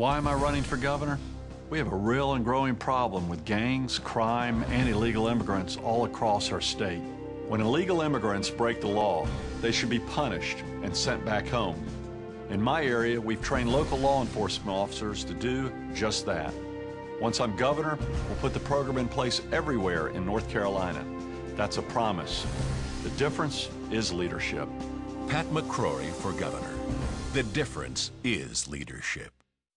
Why am I running for governor? We have a real and growing problem with gangs, crime, and illegal immigrants all across our state. When illegal immigrants break the law, they should be punished and sent back home. In my area, we've trained local law enforcement officers to do just that. Once I'm governor, we'll put the program in place everywhere in North Carolina. That's a promise. The difference is leadership. Pat McCrory for governor. The difference is leadership.